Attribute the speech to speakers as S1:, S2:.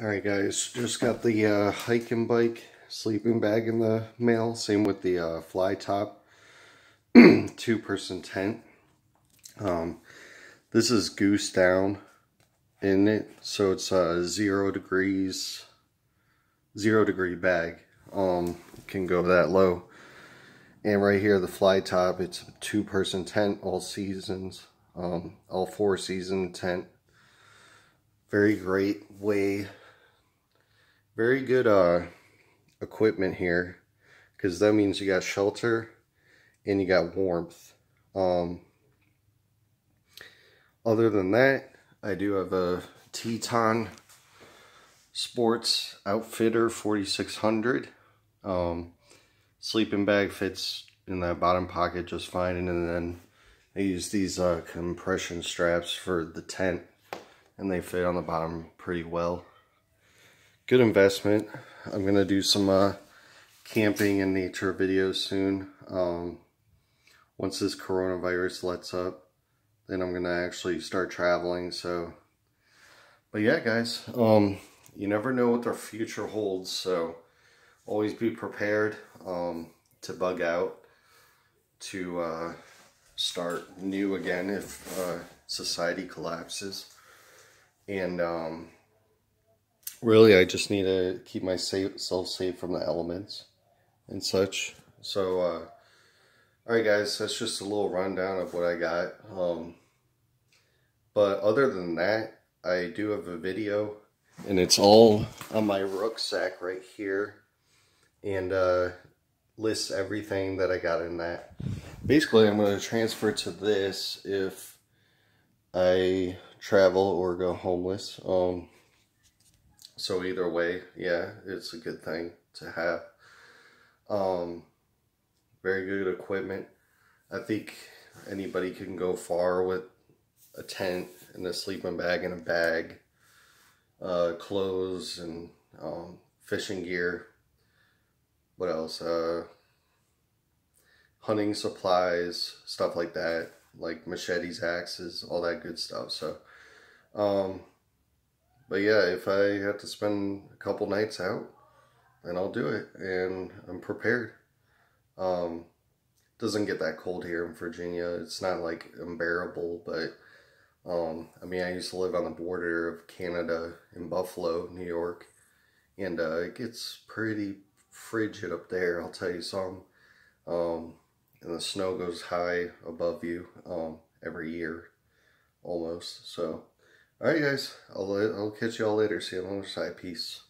S1: Alright guys, just got the uh, Hyke and Byke sleeping bag in the mail. Same with the uh, Flytop two person tent. Um, this is goose down in it, so it's uh, zero degrees, zero degree bag. Um, can go that low. And right here, the Flytop, it's a two person tent all seasons, um, all four season tent. Very great way very good uh, equipment here because that means you got shelter and you got warmth. Um, other than that, I do have a Teton Sports Outfitter 4600. Um, sleeping bag fits in that bottom pocket just fine and then I use these uh, compression straps for the tent and they fit on the bottom pretty well good investment. I'm going to do some uh, camping and nature videos soon. Um, once this coronavirus lets up, then I'm going to actually start traveling. So, but yeah, guys, um, you never know what the future holds. So always be prepared um, to bug out, to uh, start new again if uh, society collapses. And, um, really I just need to keep myself safe from the elements and such. So, uh, alright guys, that's just a little rundown of what I got. Um, but other than that, I do have a video and it's all on my rucksack right here and uh, lists everything that I got in that. Basically, I'm going to transfer to this if I travel or go homeless. Um, so either way, yeah, it's a good thing to have. Um, very good equipment. I think anybody can go far with a tent and a sleeping bag and a bag, uh, clothes and um, fishing gear. What else? Uh, hunting supplies, stuff like that, like machetes, axes, all that good stuff. So, um, but yeah, if I have to spend a couple nights out, then I'll do it, and I'm prepared. Um, doesn't get that cold here in Virginia. It's not like unbearable, but um, I mean, I used to live on the border of Canada in Buffalo, New York, and uh, it gets pretty frigid up there. I'll tell you some. Um, and the snow goes high above you um, every year, almost. So. Alright guys, I'll, I'll catch y'all later. See you on the other side. Peace.